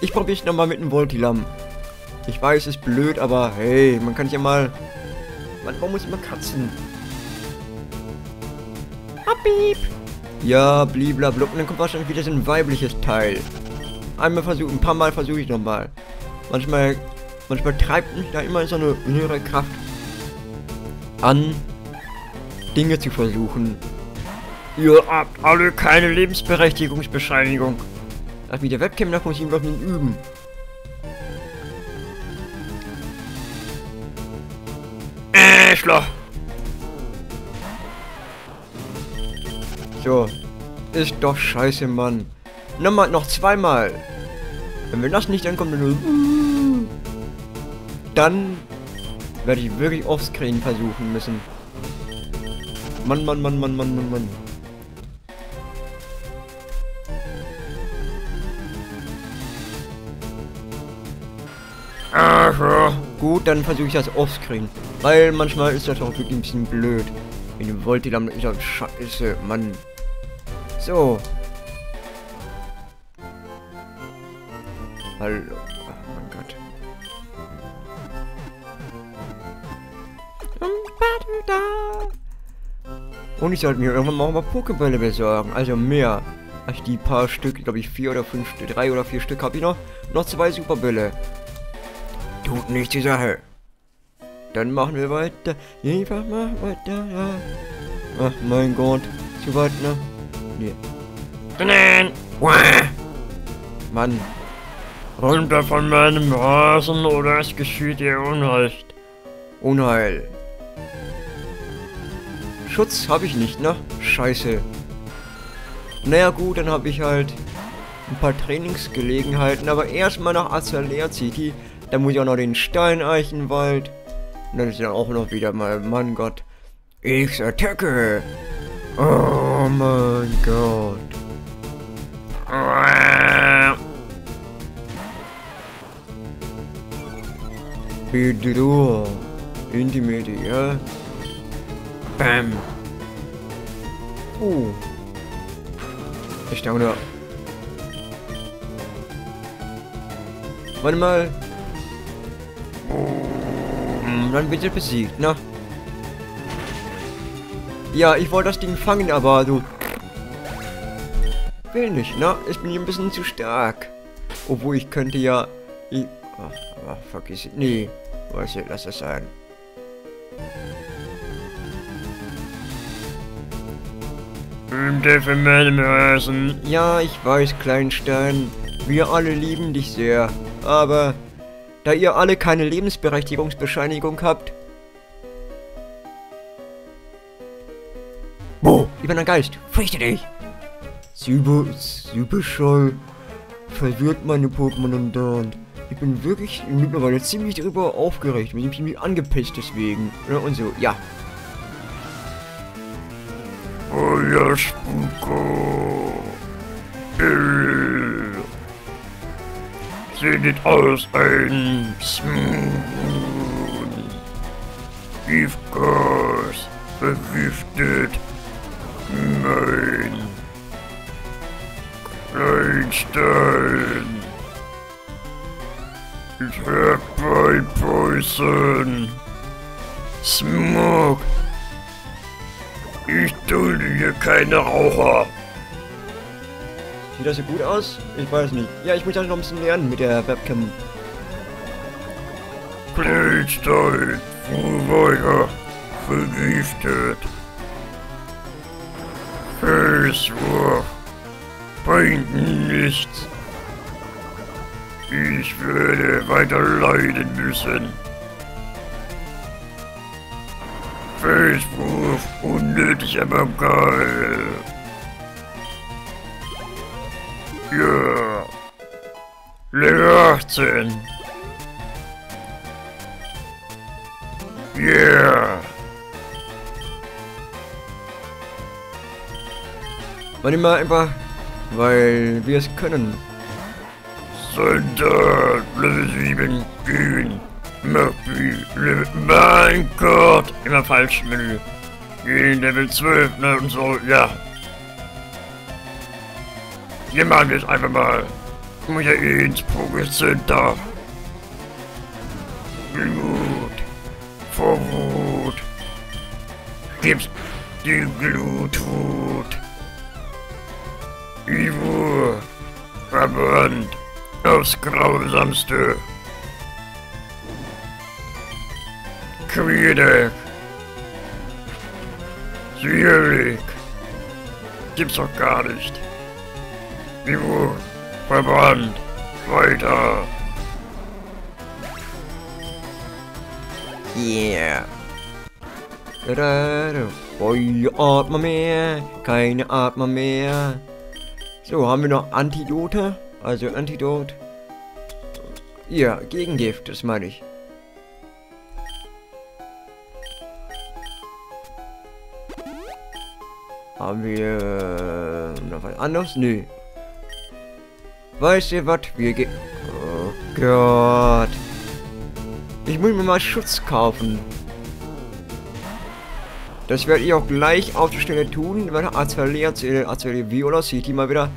Ich probiere es nochmal mit einem Voltilam. Ich weiß, es ist blöd, aber hey, man kann ja mal... Manchmal muss immer katzen. Abbieb. Ja, bliblablub. Und dann kommt wahrscheinlich wieder so ein weibliches Teil. Einmal versuchen, ein paar Mal versuche ich nochmal. Manchmal, manchmal treibt mich da immer so eine innere Kraft an, Dinge zu versuchen. Ihr habt alle keine Lebensberechtigungsbescheinigung. Ach, mit der Webcam, da muss ich noch nicht üben. Äschler. So. Ist doch scheiße, Mann. Nochmal, noch zweimal. Wenn wir das nicht, dann kommt nur... Dann werde ich wirklich offscreen versuchen müssen. Mann, Mann, Mann, Mann, Mann, Mann, Mann. Gut, dann versuche ich das offscreen. Weil manchmal ist das auch wirklich ein bisschen blöd. Wenn ihr wollt, dann ist das scheiße, Mann. So. Hallo. Ach, mein Gott. Und ich sollte mir irgendwann mal, mal Pokebälle besorgen. Also mehr als die paar Stück. glaube ich vier oder fünf, drei oder vier Stück habe ich noch. Noch zwei Superbälle. Tut nicht die Sache. Dann machen wir weiter. Einfach mal weiter, ja. Ach mein Gott. Zu weit, ne? Nee. Nein! Mann. Runter von meinem Rasen oder es geschieht dir Unrecht. Unheil. Schutz habe ich nicht, ne? Scheiße. Naja gut, dann habe ich halt ein paar Trainingsgelegenheiten, aber erstmal nach Azalea City. Dann muss ich auch noch den Steineichenwald. Und dann ist ja auch noch wieder mal, Mann Gott. Ich attacke. Oh mein Gott. Bedroh. Intimate, ja? Bam. Uh. Ich staune. Warte mal. Oh, dann wird er besiegt, ne? Ja, ich wollte das Ding fangen, aber du... Will nicht, ne? Ich bin hier ein bisschen zu stark. Obwohl ich könnte ja... Ich, ach, ach, vergiss es. Nee. Weiß ich, lass es sein. Hasen. Ja, ich weiß, Kleinstein. Wir alle lieben dich sehr. Aber da ihr alle keine Lebensberechtigungsbescheinigung habt... Wo? Ich bin ein Geist. Fürchte dich. Super, super scheu. Verwirrt meine Pokémon andauernd. Ich bin wirklich mittlerweile ziemlich darüber aufgeregt. Ich bin ziemlich angepisst deswegen. Ja, und so, ja. Oh ja, Spuko. Seht aus ein. Giftgas. Vergiftet. Nein. Kleinstein. Ich hab bei Poison. Smoke. Ich dulde hier keine Raucher. Sieht das so gut aus? Ich weiß nicht. Ja, ich muss das noch ein bisschen lernen mit der Webcam. Kleinstein. Vorweiger. Vergiftet. Felswurf. Bringt nichts. Ich werde weiter leiden müssen. Felswurf, unnötig, aber geil. Ja. Level 18. Yeah. Warte mal einfach, weil wir es können. Soldat, Level 7, gehen. Murphy, Level... Mein Gott! Immer falsch, Menü. Gehen, Level 12, ne, und so, ja. Wir machen das einfach mal. Ich muss ja eh ins Pokécenter. Glut. Vor Wut. Gibst die Glutwut. Ivo. Verbrannt. Aufs Grausamste. Quidek. Sicherlich. Gibt's doch gar nicht. Ivo. Verbrannt. Weiter. Yeah. Boy, atme mehr. Keine Atme mehr. So, haben wir noch Antidote? Also Antidot. Ja, Gegengift, das meine ich. Haben wir äh, noch was anderes? Nö. Weißt ihr was? Wir gehen... Oh Gott. Ich muss mir mal Schutz kaufen. Das werde ich auch gleich auf der Stelle tun. Wenn Atelier, Atelier Viola sieht die mal wieder.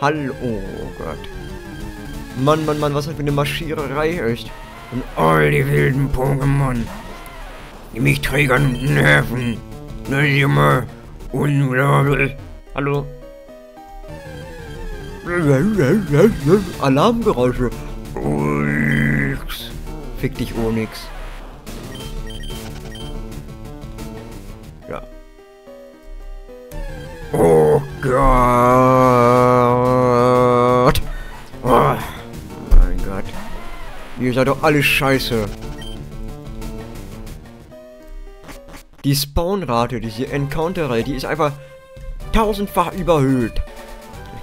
Hallo, oh Gott. Mann, Mann, Mann, was das für eine Marschiererei ist. Und all die wilden Pokémon, die mich triggern und nerven. Das ist immer unglaublich. Hallo? Alarmgeräusche. Onyx. Fick dich, Onyx. Ja. Oh Gott. Oh, mein Gott. Ihr seid doch alle scheiße. Die Spawnrate, diese Encounter-Rate, die ist einfach tausendfach überhöht.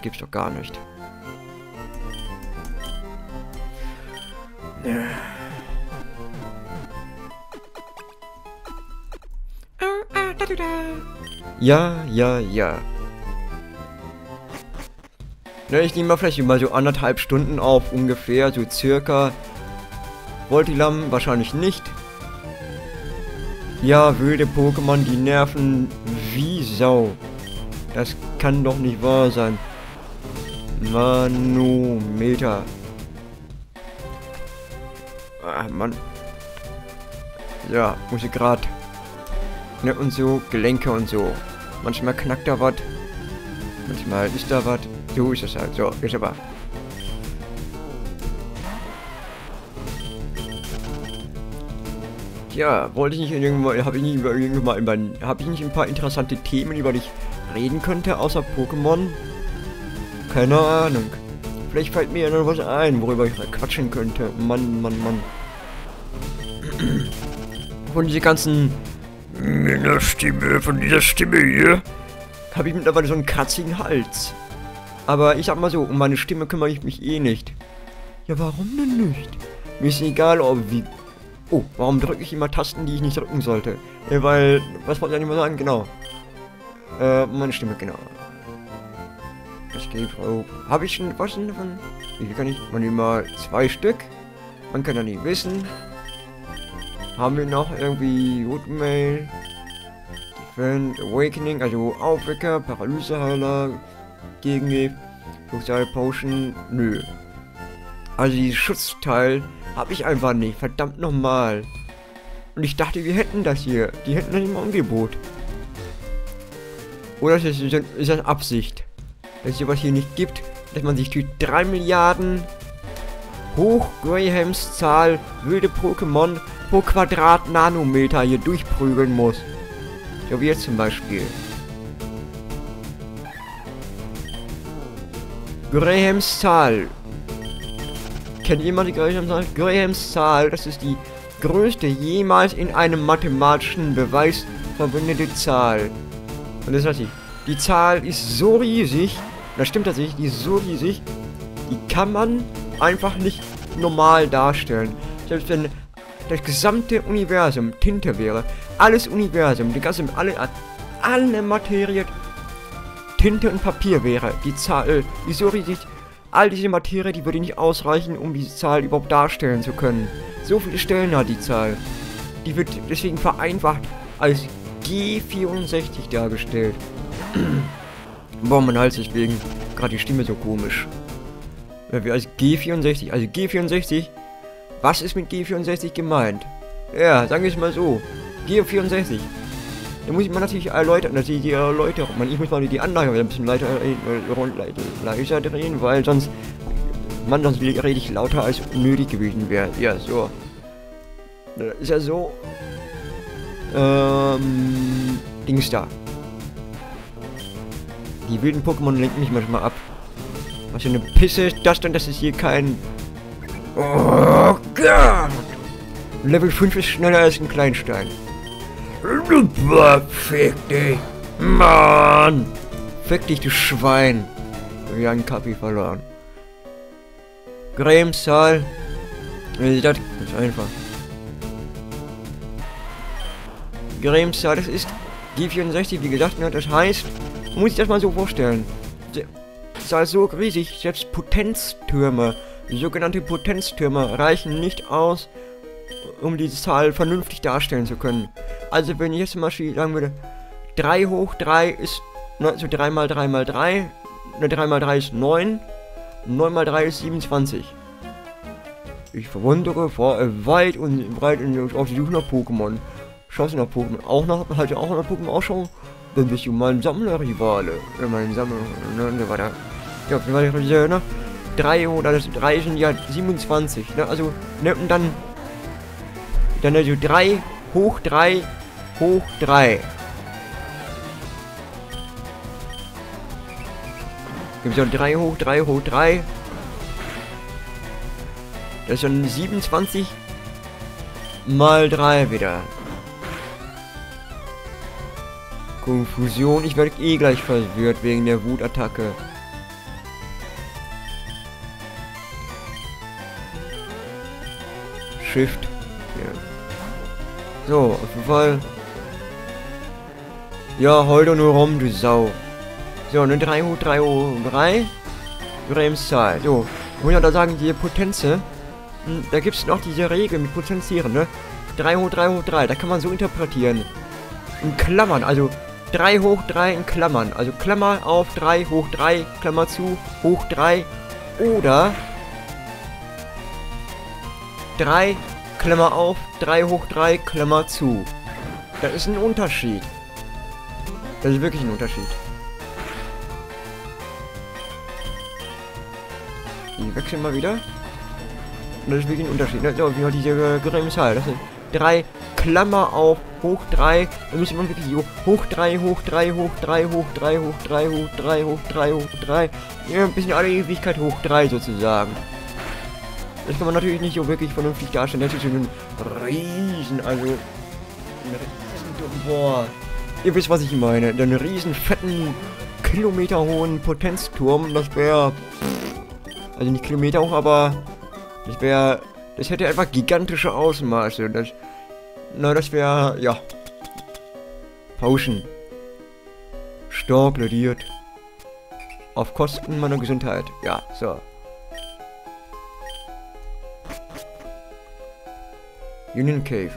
Gibt's doch gar nicht. Ja, ja, ja. Ne, ich nehme mal vielleicht mal so anderthalb Stunden auf, ungefähr, so circa. Voltilam wahrscheinlich nicht. Ja, wilde Pokémon, die nerven wie Sau. Das kann doch nicht wahr sein. Manometer. Ah, Mann. Ja, muss ich grad. Ne, und so, Gelenke und so. Manchmal knackt da was. Manchmal ist da was. So ist es halt. So, ist aber. Ja, wollte ich nicht irgendwann, habe ich nicht über irgendwann habe ich nicht ein paar interessante Themen, über die ich reden könnte, außer Pokémon? Keine Ahnung. Vielleicht fällt mir ja noch was ein, worüber ich quatschen könnte. Mann, Mann, Mann. Von diese ganzen Männerstimme, von dieser Stimme hier, habe ich mittlerweile so einen kratzigen Hals. Aber ich sag mal so, um meine Stimme kümmere ich mich eh nicht. Ja, warum denn nicht? Mir ist egal, ob wie... Oh, warum drücke ich immer Tasten, die ich nicht drücken sollte? Ja, weil... Was wollte ich nicht mal sagen? Genau. Äh, meine Stimme, genau. Escape Rope. Habe ich schon was davon? Wie kann ich... Man mal zwei Stück. Man kann ja nicht wissen. Haben wir noch irgendwie Woodmail? Defend, Awakening, also Aufwecker, Paralyseheiler, Gegengift, Sozial Potion, nö. Also dieses Schutzteil habe ich einfach nicht, verdammt nochmal. Und ich dachte, wir hätten das hier. Die hätten das im Angebot. Oder ist das, ist das Absicht? Dass es sowas hier nicht gibt, dass man sich durch 3 Milliarden hoch Grahams Zahl wilde Pokémon pro Quadrat-Nanometer hier durchprügeln muss. So wie jetzt zum Beispiel. Grahams Zahl. Kennt jemand die Grahams Zahl? Grahams Zahl, das ist die größte jemals in einem mathematischen Beweis verwendete Zahl. Und das heißt, die Zahl ist so riesig, das stimmt tatsächlich, die ist so riesig, die kann man einfach nicht normal darstellen. Selbst wenn das gesamte Universum Tinte wäre, alles Universum, die ganze, alle, alle Materie Tinte und Papier wäre, die Zahl, die so riesig, all diese Materie, die würde nicht ausreichen, um diese Zahl überhaupt darstellen zu können. So viele Stellen hat die Zahl. Die wird deswegen vereinfacht als G64 dargestellt. Boah, mein Hals ist wegen gerade die Stimme so komisch. Oder wie als G64. Also G64. Was ist mit G64 gemeint? Ja, sagen wir es mal so. G64. Da muss ich mal natürlich erläutern, natürlich die Erläuterung. Man, ich muss mal die Anlage ein bisschen leiser, äh, leiser drehen, weil sonst man sonst richtig lauter als nötig gewesen wäre. Ja, so. Ist ja so. Ähm. Dings da. Die wilden Pokémon lenken mich manchmal ab. Was für eine Pisse ist das denn? Das ist hier kein... Oh Gott! Level 5 ist schneller als ein Kleinstein. Fick dich! Mann! Fick dich, du Schwein! Wir haben Kapi verloren. Grimsal. Das ist einfach. Grimsal, das ist G64, wie gesagt, ne, das heißt, muss ich das mal so vorstellen. Das ist so riesig, selbst Potenztürme, sogenannte Potenztürme, reichen nicht aus, um diese Zahl vernünftig darstellen zu können. Also wenn ich jetzt zum Beispiel sagen würde, 3 hoch 3 ist, also 3 mal 3 mal 3, ne 3 mal 3 ist 9, 9 mal 3 ist 27. Ich verwundere, war weit und breit auf die Suche nach Pokémon. Schaust du nach Pokémon auch nach, halt auch nach Pokémon Ausschau? Dann bist du mein Sammler-Rivale. Äh, mein Sammler, ne, weiter. Ja, weiter, ne? 3 oder das 3 sind ja 27, ne? Also, ne, und dann, dann also 3 hoch 3 hoch 3. Gibt es ja 3 hoch 3 hoch 3. Das ist dann 27 mal 3 wieder. Konfusion. Ich werde eh gleich verwirrt wegen der Wutattacke. Shift. Ja. So, auf jeden Fall. Ja, heul doch nur rum, du Sau. So, eine 3 hoch 3 hoch 3. Bremszahl. So, muss ich da sagen, die Potenze. Hm, da gibt es noch diese Regel mit Potenzieren, ne? 3 hoch 3 hoch 3. Da kann man so interpretieren. In Klammern, also 3 hoch 3 in Klammern. Also Klammer auf 3 hoch 3, Klammer zu, hoch 3. Oder 3, Klammer auf, 3 hoch 3, Klammer zu. Das ist ein Unterschied. Das ist wirklich ein Unterschied. Die wechseln mal wieder. das ist wirklich ein Unterschied. Ne? So, wie halt diese geringe Zahl. Das sind 3 Klammer auf hoch 3. Da müsste man wirklich hoch 3, hoch 3, hoch 3, hoch 3, hoch 3, hoch 3, hoch 3, hoch 3. Ja, ein bisschen alle Ewigkeit hoch 3 sozusagen. Das kann man natürlich nicht so wirklich vernünftig darstellen. Das ist ein riesen, also ein boah. Ihr wisst, was ich meine. Einen riesen, fetten, kilometerhohen Potenzturm. Das wäre, also nicht Kilometer hoch, aber das wäre, das hätte einfach gigantische Ausmaße. Das, na, das wäre, ja. Pauschen. Stark plädiert. Auf Kosten meiner Gesundheit. Ja, so. Union Cave.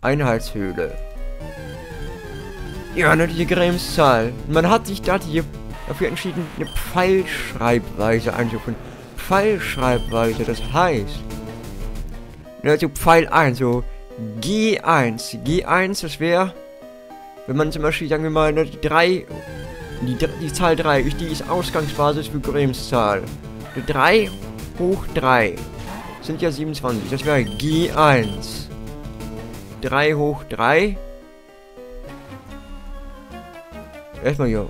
Einheitshöhle. Ja, ne, die Gramszahl. Man hat sich da die, dafür entschieden, eine Pfeilschreibweise einzuführen. Pfeilschreibweise, das heißt, also Pfeil 1, so G1. G1, das wäre, wenn man zum Beispiel, sagen wir mal, eine 3, die, die Zahl 3, die ist Ausgangsbasis für Grims Zahl. 3 hoch 3 sind ja 27. Das wäre G1. 3 hoch 3. Erstmal ja.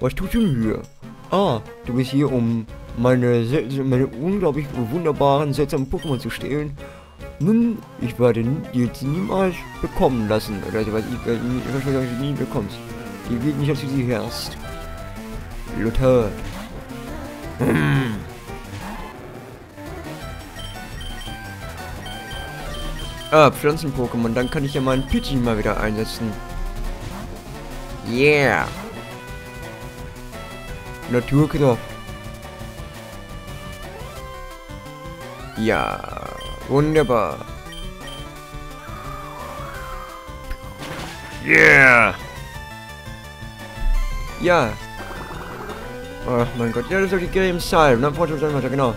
Was tust du hier? Ah, du bist hier, um meine, meine unglaublich wunderbaren, seltsamen Pokémon zu stehlen. Nun, ich werde jetzt niemals bekommen lassen. Oder also, was ich, werde nie, ich sie nie bekommst. Die wird nicht, als du sie hörst. Luther. Hm. Ah, Pflanzen-Pokémon. Dann kann ich ja meinen Pidgey mal wieder einsetzen. Yeah. Naturkraft. Ja. Wunderbar. Yeah. Ja. Ach mein Gott, ja, das ist doch die Grahams Zahl, ne? Weiter, genau.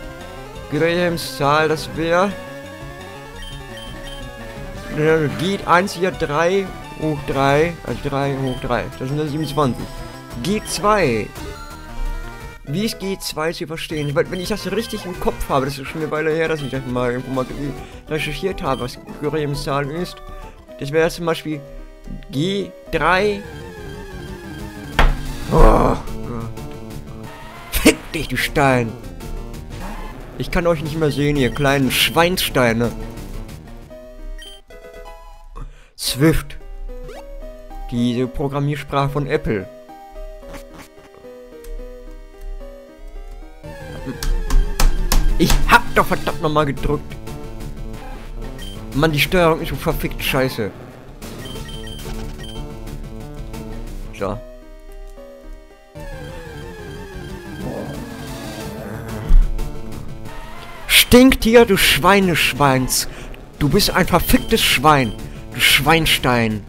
Grahams Zahl, das wäre... Geht 1 hier 3 hoch 3, also 3 hoch 3. Das sind dann 27. G2. Wie ist G2 zu verstehen? Weil, wenn ich das richtig im Kopf habe, das ist schon eine Weile her, dass ich das mal irgendwo mal recherchiert habe, was Grahams Zahl ist. Das wäre zum Beispiel G3. Oh. Fick dich, du Stein! Ich kann euch nicht mehr sehen, ihr kleinen Schweinsteine. Swift. Diese Programmiersprache von Apple. Doch verdammt nochmal gedrückt. Mann, die Steuerung ist so verfickt scheiße. So. Stinktier, du Schweineschweins. Du bist ein verficktes Schwein. Du Schweinstein.